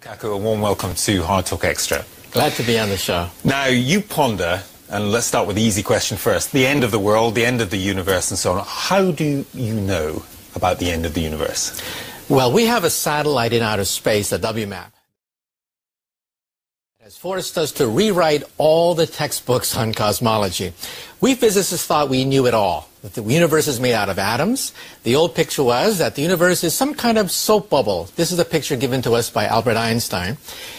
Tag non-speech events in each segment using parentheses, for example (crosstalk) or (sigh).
Kaku, a warm welcome to Hard Talk Extra. Glad to be on the show. Now, you ponder, and let's start with the easy question first the end of the world, the end of the universe, and so on. How do you know about the end of the universe? Well, we have a satellite in outer space, the WMAP. It has forced us to rewrite all the textbooks on cosmology. We physicists thought we knew it all, that the universe is made out of atoms. The old picture was that the universe is some kind of soap bubble. This is a picture given to us by Albert Einstein.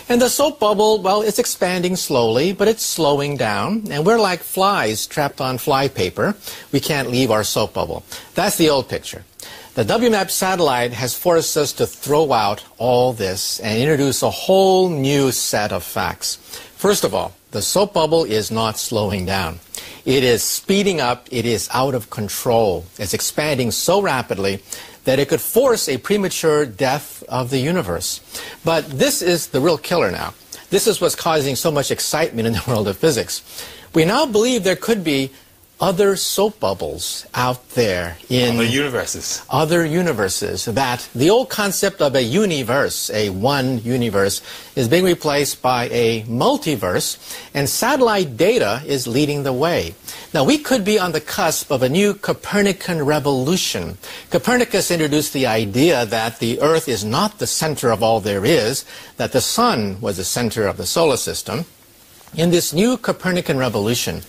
And the soap bubble, well, it's expanding slowly, but it's slowing down. And we're like flies trapped on flypaper. We can't leave our soap bubble. That's the old picture. The WMAP satellite has forced us to throw out all this and introduce a whole new set of facts. First of all, the soap bubble is not slowing down. It is speeding up. It is out of control. It's expanding so rapidly that it could force a premature death of the universe. But this is the real killer now. This is what's causing so much excitement in the (laughs) world of physics. We now believe there could be other soap bubbles out there in Other universes. other universes that the old concept of a universe, a one universe, is being replaced by a multiverse, and satellite data is leading the way. Now, we could be on the cusp of a new Copernican revolution. Copernicus introduced the idea that the Earth is not the center of all there is, that the Sun was the center of the solar system. In this new Copernican revolution,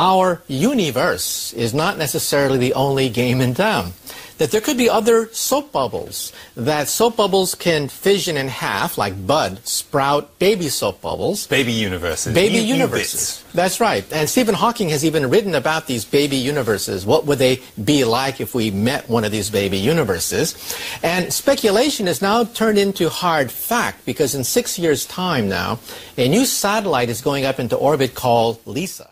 our universe is not necessarily the only game in town. That there could be other soap bubbles, that soap bubbles can fission in half, like Bud, sprout baby soap bubbles. Baby universes. Baby universes. That's right. And Stephen Hawking has even written about these baby universes. What would they be like if we met one of these baby universes? And speculation is now turned into hard fact because in six years' time now, a new satellite is going up into orbit called LISA.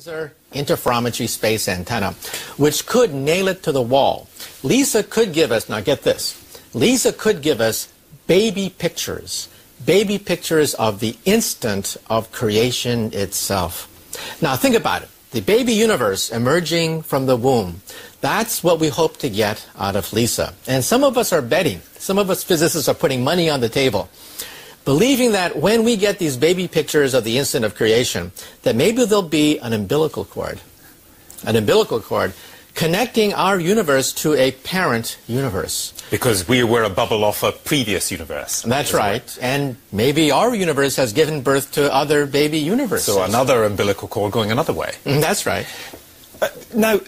Laser interferometry space antenna, which could nail it to the wall. LISA could give us, now get this, LISA could give us baby pictures, baby pictures of the instant of creation itself. Now think about it. The baby universe emerging from the womb. That's what we hope to get out of LISA. And some of us are betting. Some of us physicists are putting money on the table believing that when we get these baby pictures of the instant of creation, that maybe there'll be an umbilical cord, an umbilical cord connecting our universe to a parent universe. Because we were a bubble off a previous universe. That's right. And maybe our universe has given birth to other baby universes. So another umbilical cord going another way. Mm, That's right. Uh, now,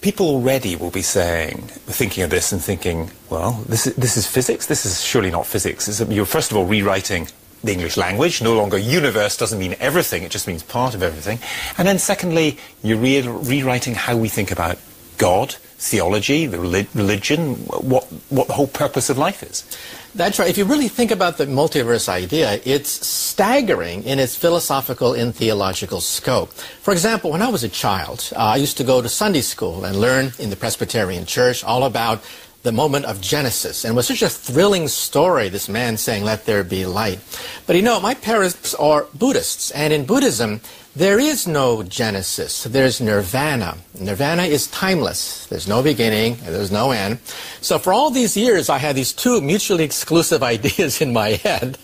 people already will be saying, thinking of this and thinking, well, this is, this is physics. This is surely not physics. It's, you're first of all rewriting the English language. No longer universe doesn't mean everything. It just means part of everything. And then secondly, you're re- rewriting how we think about God, theology, the religion, what, what the whole purpose of life is. That's right. If you really think about the multiverse idea, it's staggering in its philosophical and theological scope. For example, when I was a child, uh, I used to go to Sunday school and learn in the Presbyterian Church all about the moment of Genesis. And it was such a thrilling story, this man saying, Let there be light. But you know, my parents are Buddhists, and in Buddhism, there is no Genesis. There's Nirvana. Nirvana is timeless. There's no beginning there's no end. So for all these years, I had these two mutually exclusive (laughs) ideas in my head.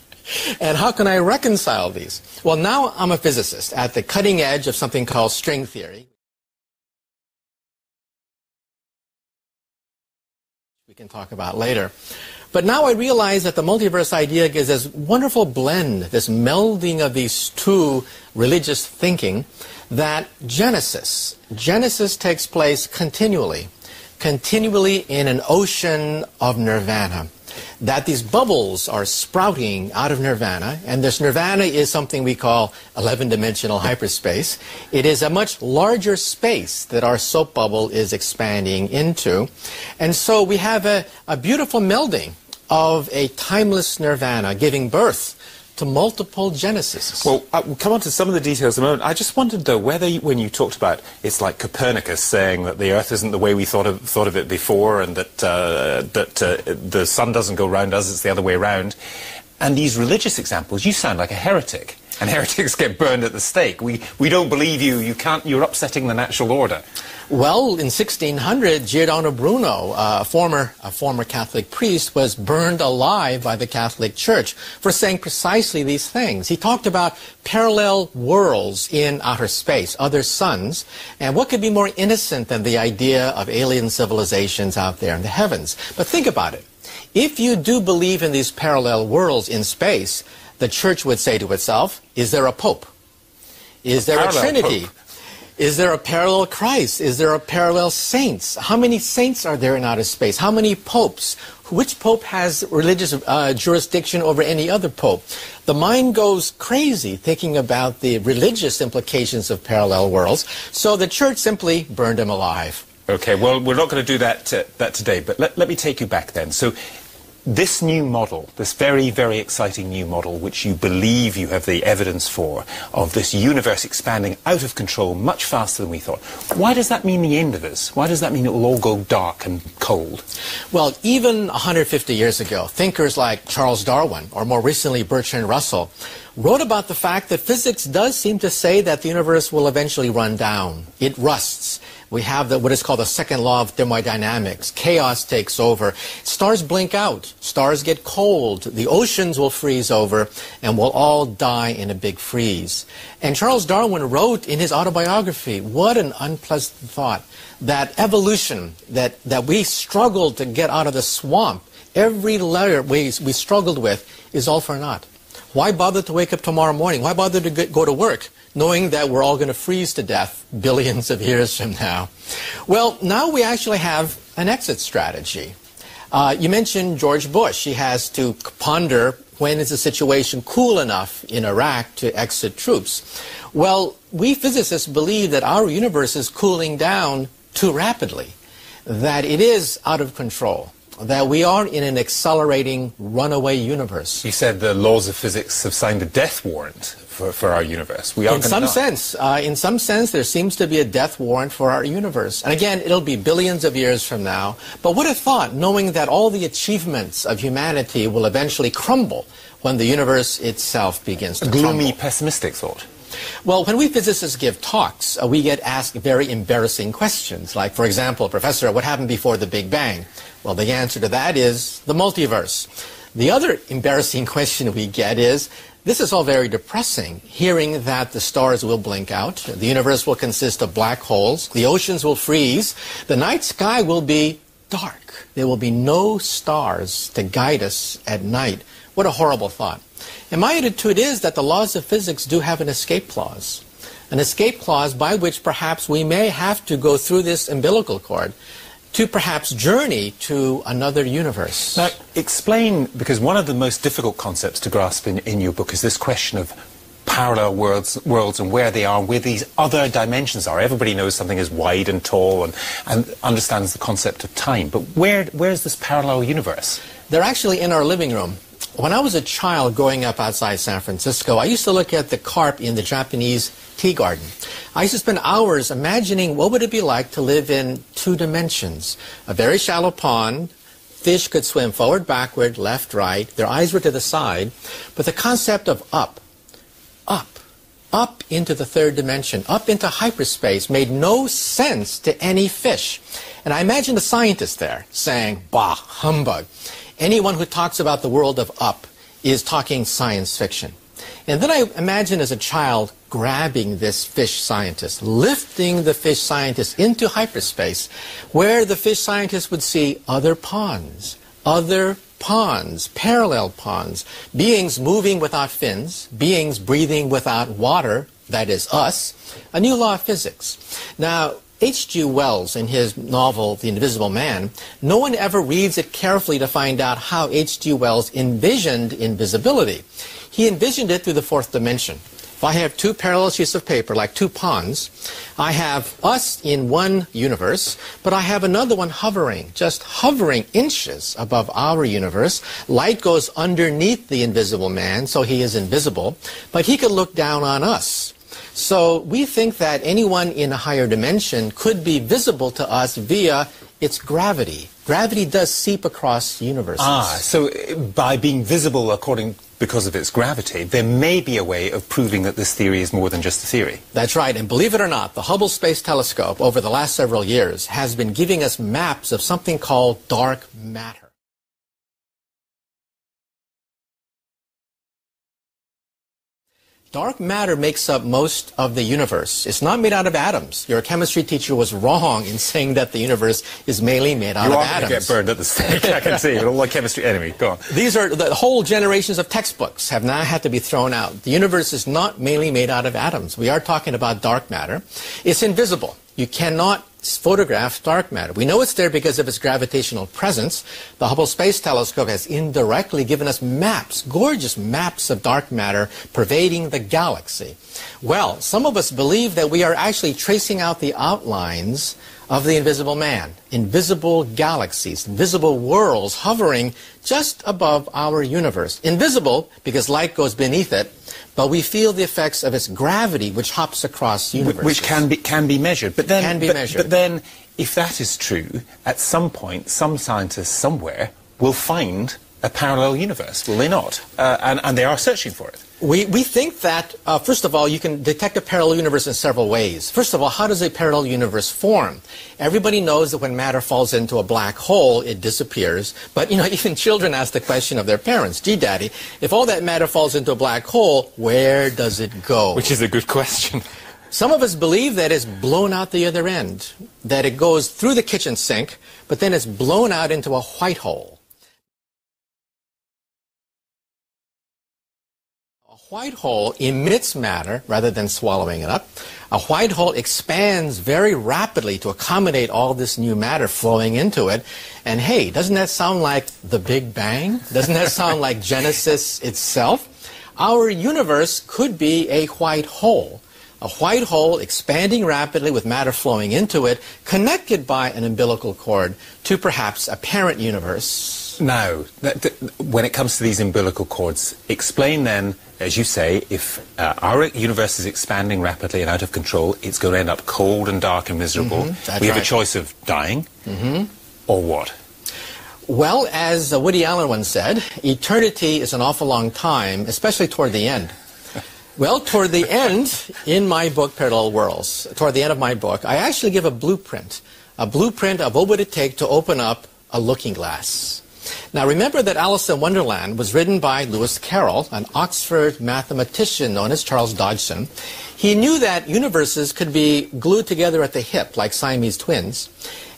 And how can I reconcile these? Well, now I'm a physicist at the cutting edge of something called string theory. We can talk about later. But now I realize that the multiverse idea gives this wonderful blend, this melding of these two religious thinking, that Genesis, Genesis takes place continually, continually in an ocean of nirvana. That these bubbles are sprouting out of nirvana, and this nirvana is something we call 11 dimensional hyperspace. It is a much larger space that our soap bubble is expanding into. And so we have a, a beautiful melding of a timeless nirvana giving birth to multiple genesis. Well, uh, we'll come on to some of the details in a moment. I just wondered, though, whether you, when you talked about it's like Copernicus saying that the Earth isn't the way we thought of, thought of it before, and that uh, that uh, the sun doesn't go round us; it's the other way round. And these religious examples, you sound like a heretic. And (laughs) heretics get burned at the stake. We we don't believe you. You can't. You're upsetting the natural order. Well, in 1600, Giordano Bruno, uh, a former a former Catholic priest, was burned alive by the Catholic Church for saying precisely these things. He talked about parallel worlds in outer space, other suns, and what could be more innocent than the idea of alien civilizations out there in the heavens? But think about it. If you do believe in these parallel worlds in space, the church would say to itself, is there a pope? Is there a, a trinity? Pope. Is there a parallel Christ? Is there a parallel saints? How many saints are there in outer space? How many popes? Which pope has religious uh, jurisdiction over any other pope? The mind goes crazy thinking about the religious implications of parallel worlds, so the church simply burned him alive. Okay, well, we're not going to do that, uh, that today, but let, let me take you back then. So this new model, this very, very exciting new model, which you believe you have the evidence for, of this universe expanding out of control much faster than we thought, why does that mean the end of this? Why does that mean it will all go dark and cold? Well, even 150 years ago, thinkers like Charles Darwin, or more recently Bertrand Russell, wrote about the fact that physics does seem to say that the universe will eventually run down. It rusts we have the, what is called the second law of thermodynamics. Chaos takes over. Stars blink out. Stars get cold. The oceans will freeze over, and we'll all die in a big freeze. And Charles Darwin wrote in his autobiography, what an unpleasant thought, that evolution, that, that we struggled to get out of the swamp, every layer we, we struggled with is all for naught. Why bother to wake up tomorrow morning? Why bother to go to work? Knowing that we're all going to freeze to death billions of years from now. Well, now we actually have an exit strategy. Uh, you mentioned George Bush. He has to ponder when is the situation cool enough in Iraq to exit troops. Well, we physicists believe that our universe is cooling down too rapidly, that it is out of control that we are in an accelerating runaway universe. You said the laws of physics have signed a death warrant for, for our universe. We are in some sense, uh, in some sense, there seems to be a death warrant for our universe. And again, it'll be billions of years from now. But what a thought, knowing that all the achievements of humanity will eventually crumble when the universe itself begins to a gloomy, crumble. pessimistic thought. Well, when we physicists give talks, uh, we get asked very embarrassing questions. Like, for example, Professor, what happened before the Big Bang? Well, the answer to that is the multiverse. The other embarrassing question we get is, this is all very depressing, hearing that the stars will blink out, the universe will consist of black holes, the oceans will freeze, the night sky will be dark. There will be no stars to guide us at night. What a horrible thought. And my attitude is that the laws of physics do have an escape clause. An escape clause by which perhaps we may have to go through this umbilical cord to perhaps journey to another universe. Now, explain, because one of the most difficult concepts to grasp in, in your book is this question of parallel worlds, worlds and where they are, where these other dimensions are. Everybody knows something is wide and tall and, and understands the concept of time, but where, where is this parallel universe? They're actually in our living room. When I was a child growing up outside San Francisco, I used to look at the carp in the Japanese tea garden. I used to spend hours imagining what would it be like to live in two dimensions. A very shallow pond, fish could swim forward, backward, left, right, their eyes were to the side, but the concept of up, up, up into the third dimension, up into hyperspace made no sense to any fish. And I imagine the scientist there saying, bah, humbug. Anyone who talks about the world of up is talking science fiction. And then I imagine as a child grabbing this fish scientist, lifting the fish scientist into hyperspace, where the fish scientist would see other ponds, other ponds, parallel ponds, beings moving without fins, beings breathing without water, that is us, a new law of physics. Now, H.G. Wells, in his novel The Invisible Man, no one ever reads it carefully to find out how H.G. Wells envisioned invisibility. He envisioned it through the fourth dimension. If I have two parallel sheets of paper, like two ponds, I have us in one universe, but I have another one hovering, just hovering inches above our universe. Light goes underneath the invisible man, so he is invisible, but he could look down on us. So we think that anyone in a higher dimension could be visible to us via It's gravity. Gravity does seep across universes. Ah, so uh, by being visible according because of its gravity, there may be a way of proving that this theory is more than just a theory. That's right. And believe it or not, the Hubble Space Telescope over the last several years has been giving us maps of something called dark matter. Dark matter makes up most of the universe. It's not made out of atoms. Your chemistry teacher was wrong in saying that the universe is mainly made out you of atoms. to get burned at the stake, I can see, with all the chemistry. Anyway, go on. These are the whole generations of textbooks have now had to be thrown out. The universe is not mainly made out of atoms. We are talking about dark matter. It's invisible. You cannot photograph dark matter. We know it's there because of its gravitational presence. The Hubble Space Telescope has indirectly given us maps, gorgeous maps of dark matter pervading the galaxy. Well, some of us believe that we are actually tracing out the outlines of the invisible man, invisible galaxies, invisible worlds hovering just above our universe. Invisible because light goes beneath it, but we feel the effects of its gravity which hops across universes. Which can be, can be measured. But then, Can be but, measured. But then, if that is true, at some point, some scientists somewhere will find a parallel universe, will they not? Uh, and, and they are searching for it. We, we think that, uh, first of all, you can detect a parallel universe in several ways. First of all, how does a parallel universe form? Everybody knows that when matter falls into a black hole, it disappears. But, you know, (laughs) even children ask the question of their parents, gee, daddy, if all that matter falls into a black hole, where does it go? Which is a good question. (laughs) Some of us believe that it's blown out the other end, that it goes through the kitchen sink, but then it's blown out into a white hole. White hole emits matter rather than swallowing it up. A white hole expands very rapidly to accommodate all this new matter flowing into it. And hey, doesn't that sound like the Big Bang? Doesn't that sound like (laughs) Genesis itself? Our universe could be a white hole. A white hole expanding rapidly with matter flowing into it, connected by an umbilical cord to perhaps a parent universe. Now, when it comes to these umbilical cords, explain then, as you say, if uh, our universe is expanding rapidly and out of control, it's going to end up cold and dark and miserable. Mhm, we have a choice of dying or what? Well, as uh, Woody Allen once said, eternity is an awful long time, especially toward the end. (laughs) Well, toward the end, in my book, Parallel Worlds, toward the end of my book, I actually give a blueprint, a blueprint of what would it take to open up a looking glass. Now, remember that Alice in Wonderland was written by Lewis Carroll, an Oxford mathematician known as Charles Dodgson. He knew that universes could be glued together at the hip, like Siamese twins,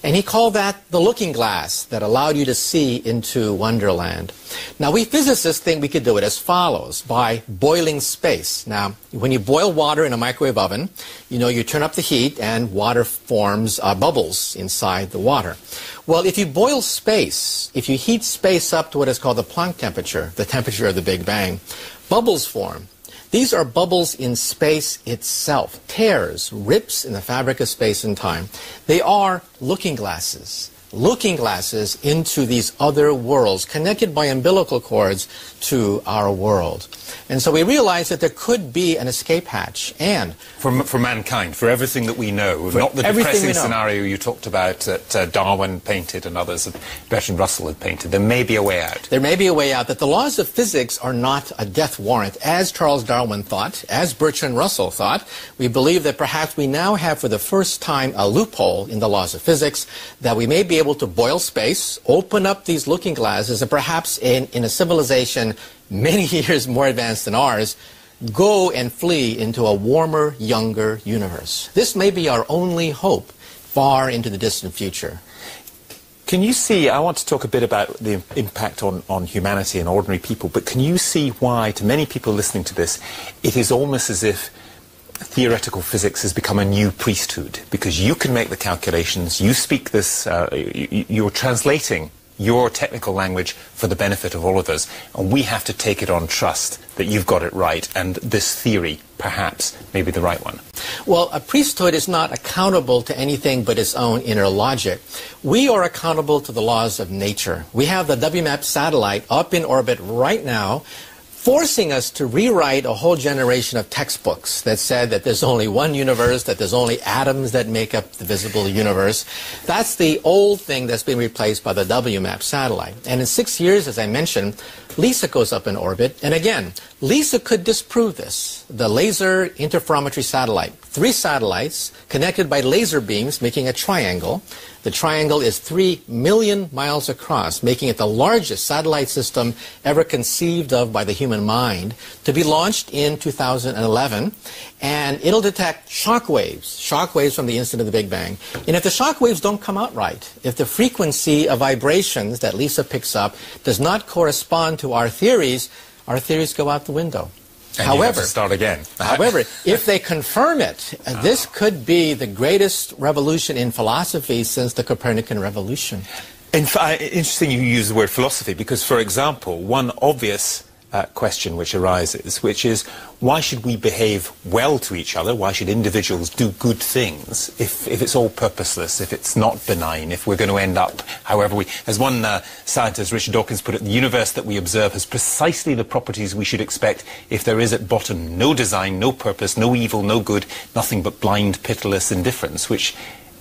and he called that the looking glass that allowed you to see into Wonderland. Now, we physicists think we could do it as follows by boiling space. Now, when you boil water in a microwave oven, you know, you turn up the heat and water forms uh, bubbles inside the water. Well, if you boil space, if you heat space up to what is called the Planck temperature, the temperature of the Big Bang, bubbles form. These are bubbles in space itself, tears, rips in the fabric of space and time. They are looking glasses, looking glasses into these other worlds, connected by umbilical cords to our world. And so we realized that there could be an escape hatch, and For, for mankind, for everything that we know, not the depressing scenario you talked about that uh, Darwin painted and others, that Bertrand Russell had painted. There may be a way out. There may be a way out that the laws of physics are not a death warrant, as Charles Darwin thought, as Bertrand Russell thought. We believe that perhaps we now have for the first time a loophole in the laws of physics, that we may be able to boil space, open up these looking glasses, and perhaps in, in a civilization (laughs) many years more advanced than ours, go and flee into a warmer, younger universe. This may be our only hope far into the distant future. Can you see, I want to talk a bit about the impact on, on humanity and ordinary people, but can you see why, to many people listening to this, it is almost as if theoretical physics has become a new priesthood? Because you can make the calculations, you speak this, uh, you're translating your technical language for the benefit of all of us, and we have to take it on trust that you've got it right, and this theory, perhaps, may be the right one. Well, a priesthood is not accountable to anything but its own inner logic. We are accountable to the laws of nature. We have the WMAP satellite up in orbit right now, forcing us to rewrite a whole generation of textbooks that said that there's only one universe, that there's only atoms that make up the visible universe. That's the old thing that's been replaced by the WMAP satellite. And in six years, as I mentioned, LISA goes up in orbit. And again, LISA could disprove this. The Laser Interferometry Satellite. Three satellites connected by laser beams making a triangle. The triangle is 3 million miles across, making it the largest satellite system ever conceived of by the human mind, to be launched in 2011. And it'll detect shock waves, shock waves from the instant of the Big Bang. And if the shock waves don't come out right, if the frequency of vibrations that LISA picks up does not correspond to our theories, our theories go out the window. And however, start again. (laughs) however, if they confirm it, uh, this could be the greatest revolution in philosophy since the Copernican revolution. In fact, interesting you use the word philosophy because, for example, one obvious uh, question which arises, which is why should we behave well to each other? Why should individuals do good things if, if it's all purposeless, if it's not benign, if we're going to end up however we... As one uh, scientist, Richard Dawkins, put it, the universe that we observe has precisely the properties we should expect if there is at bottom no design, no purpose, no evil, no good, nothing but blind, pitiless indifference, which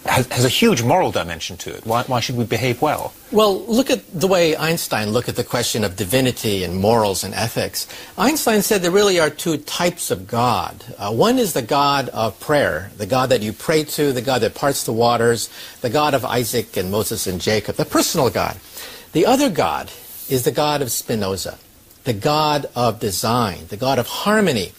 has, has, a huge moral dimension to it. Why, why, should we behave well? Well, look at the way Einstein looked at the question of divinity and morals and ethics. Einstein said there really are two types of God. Uh, one is the God of prayer, the God that you pray to, the God that parts the waters, the God of Isaac and Moses and Jacob, the personal God. The other God is the God of Spinoza the God of design, the God of harmony.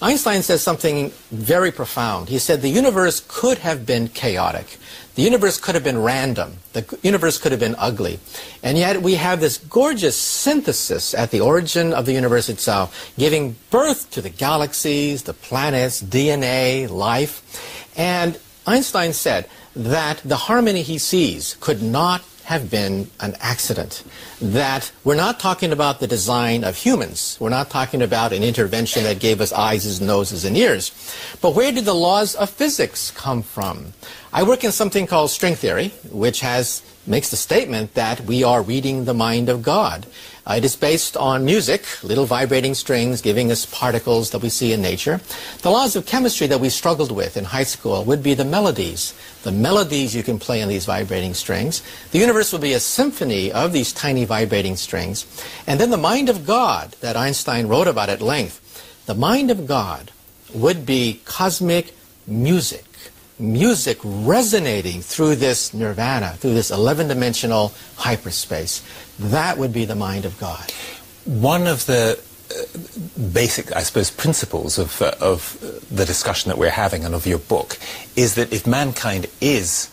Einstein says something very profound. He said the universe could have been chaotic. The universe could have been random. The universe could have been ugly. And yet we have this gorgeous synthesis at the origin of the universe itself, giving birth to the galaxies, the planets, DNA, life. And Einstein said that the harmony he sees could not have been an accident. That we're not talking about the design of humans. We're not talking about an intervention that gave us eyes, noses, and ears. But where did the laws of physics come from? I work in something called string theory, which has makes the statement that we are reading the mind of God. Uh, it is based on music, little vibrating strings giving us particles that we see in nature. The laws of chemistry that we struggled with in high school would be the melodies. The melodies you can play on these vibrating strings. The universe would be a symphony of these tiny vibrating strings. And then the mind of God that Einstein wrote about at length. The mind of God would be cosmic music music resonating through this nirvana, through this 11 dimensional hyperspace. That would be the mind of God. One of the uh, basic, I suppose, principles of, uh, of the discussion that we're having and of your book is that if mankind is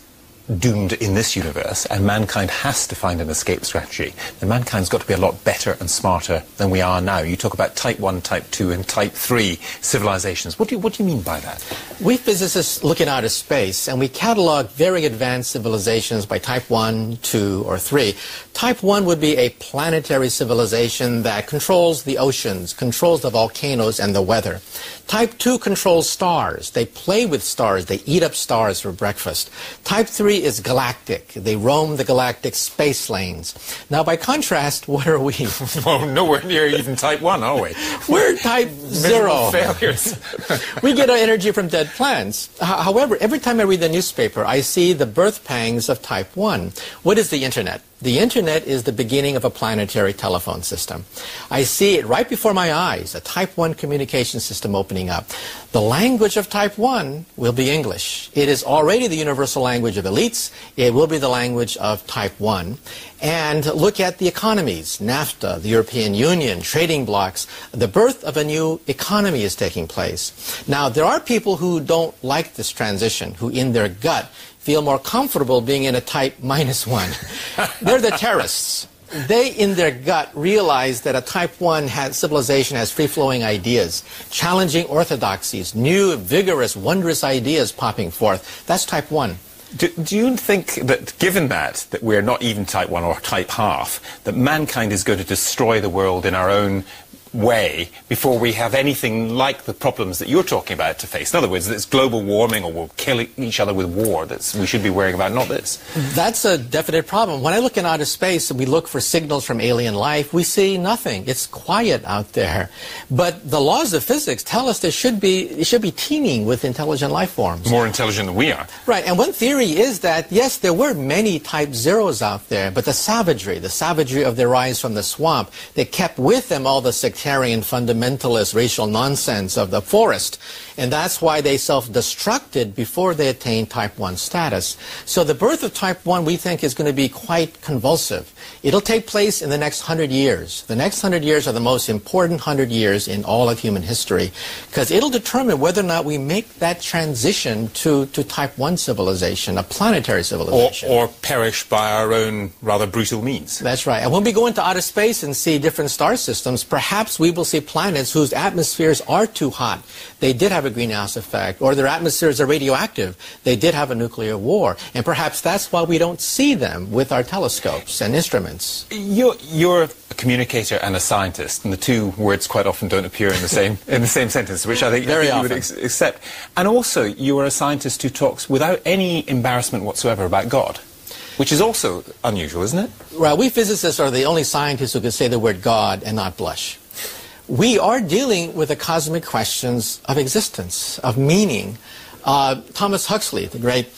doomed in this universe and mankind has to find an escape strategy, then mankind's got to be a lot better and smarter than we are now. You talk about type 1, type 2 and type 3 civilizations. What do you, what do you mean by that? We physicists look in outer space and we catalog very advanced civilizations by type 1, 2, or 3. Type 1 would be a planetary civilization that controls the oceans, controls the volcanoes and the weather. Type 2 controls stars. They play with stars. They eat up stars for breakfast. Type 3 is galactic. They roam the galactic space lanes. Now, by contrast, what are we? (laughs) well, nowhere near even type 1, are we? We're type 0. failures. (laughs) we get our energy from dead plants. however, every time I read the newspaper, I see the birth pangs of type 1. What is the internet? The internet is the beginning of a planetary telephone system. I see it right before my eyes, a Type 1 communication system opening up. The language of Type 1 will be English. It is already the universal language of elites. It will be the language of Type 1. And look at the economies, NAFTA, the European Union, trading blocs. The birth of a new economy is taking place. Now, there are people who don't like this transition, who in their gut feel more comfortable being in a type (laughs) minus one. They're the terrorists. They, in their gut, realize that a type 1 has, civilization has free-flowing ideas, challenging orthodoxies, new, vigorous, wondrous ideas popping forth. That's type 1. Do, do, you think that, given that, that we're not even type 1 or type half, that mankind is going to destroy the world in our own way before we have anything like the problems that you're talking about to face. In other words, it's global warming or we'll kill each other with war that we should be worrying about, not this. That's a definite problem. When I look in outer space and we look for signals from alien life, we see nothing. It's quiet out there. But the laws of physics tell us there should be, it should be teeming with intelligent life forms. More intelligent than we are. Right. And one theory is that, yes, there were many type zeros out there, but the savagery, the savagery of their rise from the swamp, they kept with them all the sectarian, fundamentalist, racial nonsense of the forest. And that's why they self-destructed before they attained type 1 status. So the birth of type 1, we think, is going to be quite convulsive. It'll take place in the next 100 years. The next 100 years are the most important 100 years in all of human history because it'll determine whether or not we make that transition to, to type 1 civilization, a planetary Or, civilization. or perish by our own rather brutal means. That's right. And when we go into outer space and see different star systems, perhaps we will see planets whose atmospheres are too hot. They did have a greenhouse effect, or their atmospheres are radioactive. They did have a nuclear war. And perhaps that's why we don't see them with our telescopes and instruments. You're, you're a communicator and a scientist, and the two words quite often don't appear in the same (laughs) in the same sentence, which I think, I Very think you would ex- accept. And also, you are a scientist who talks without any embarrassment whatsoever about God, which is also unusual, isn't it? Well, we physicists are the only scientists who can say the word God and not blush. We are dealing with the cosmic questions of existence, of meaning. Uh, Thomas Huxley, the great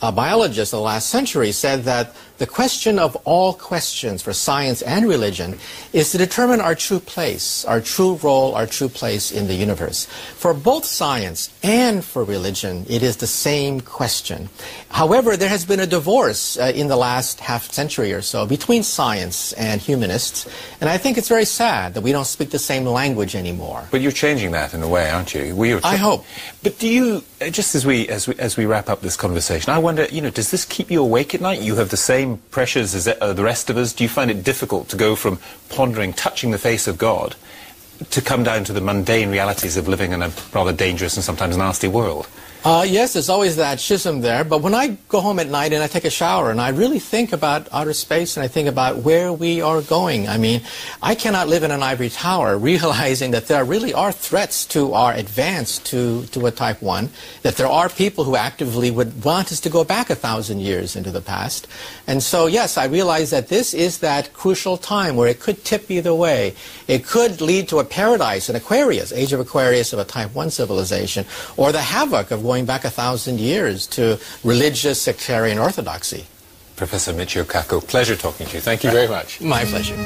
uh, biologist of the last century, said that the question of all questions for science and religion is to determine our true place, our true role, our true place in the universe. For both science and for religion, it is the same question. However, there has been a divorce uh, in the last half century or so between science and humanists, and I think it's very sad that we don't speak the same language anymore. But you're changing that in a way, aren't you? We are I hope. But do you, uh, just as we, as we as we wrap up this conversation, I wonder, you know, does this keep you awake at night? You have the same pressures as uh, the rest of us. Do you find it difficult to go from pondering, touching the face of God, to come down to the mundane realities of living in a rather dangerous and sometimes nasty world? Uh, yes, there's always that schism there. But when I go home at night and I take a shower and I really think about outer space and I think about where we are going, I mean, I cannot live in an ivory tower (laughs) realizing that there really are threats to our advance to, to a Type 1, that there are people who actively would want us to go back a thousand years into the past. And so, yes, I realize that this is that crucial time where it could tip either way. It could lead to a paradise, an Aquarius, age of Aquarius of a Type 1 civilization, or the havoc of going back a thousand years to religious sectarian orthodoxy. Professor Michio Kaku, pleasure talking to you. Thank you very much. My pleasure.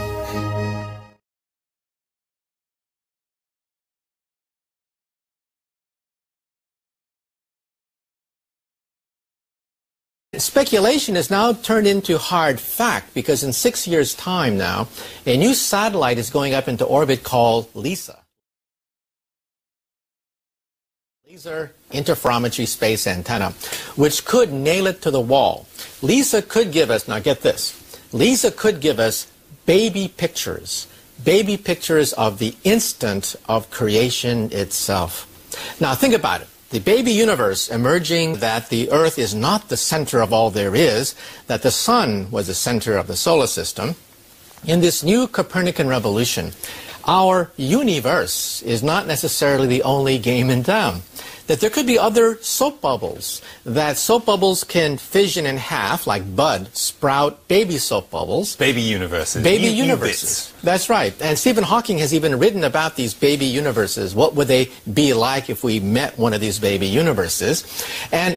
Speculation is now turned into hard fact because in six years' time now, a new satellite is going up into orbit called LISA. Laser Interferometry Space Antenna, which could nail it to the wall. LISA could give us, now get this, LISA could give us baby pictures, baby pictures of the instant of creation itself. Now think about it. The baby universe emerging that the Earth is not the center of all there is, that the Sun was the center of the solar system. In this new Copernican revolution, our universe is not necessarily the only game in town. That there could be other soap bubbles, that soap bubbles can fission in half, like Bud, sprout baby soap bubbles. Baby universes. Baby universes. That's right. And Stephen Hawking has even written about these baby universes. What would they be like if we met one of these baby universes? And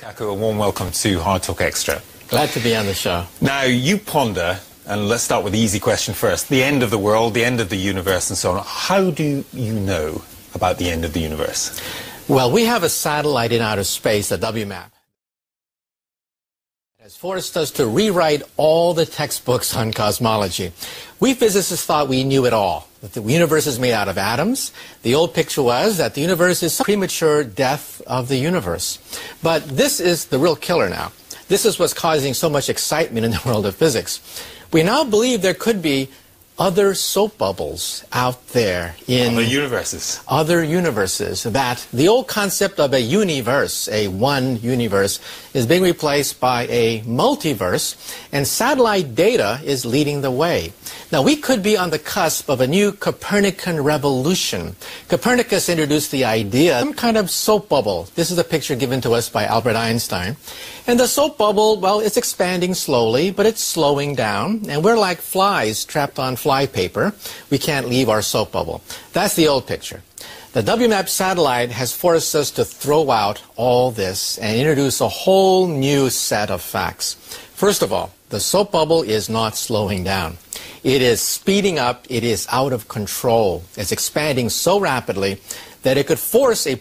Kaku, a warm welcome to Hard Talk Extra. glad to be on the show. Now, you ponder, and let's start with the easy question first, the end of the world, the end of the universe, and so on. How do you know about the end of the universe? Well, we have a satellite in outer space, a WMAP. It has forced us to rewrite all the textbooks on cosmology. We physicists thought we knew it all, that the universe is made out of atoms. The old picture was that the universe is premature death of the universe. But this is the real killer now. This is what's causing so much excitement in the world of physics. We now believe there could be other soap bubbles out there in Other universes. other universes that the old concept of a universe, a one universe, is being replaced by a multiverse, and satellite data is leading the way. Now, we could be on the cusp of a new Copernican revolution. Copernicus introduced the idea, some kind of soap bubble. This is a picture given to us by Albert Einstein. And the soap bubble, well, it's expanding slowly, but it's slowing down, and we're like flies trapped on flypaper. We can't leave our soap bubble. That's the old picture. The WMAP satellite has forced us to throw out all this and introduce a whole new set of facts. First of all, the soap bubble is not slowing down. It is speeding up. It is out of control. It's expanding so rapidly that it could force a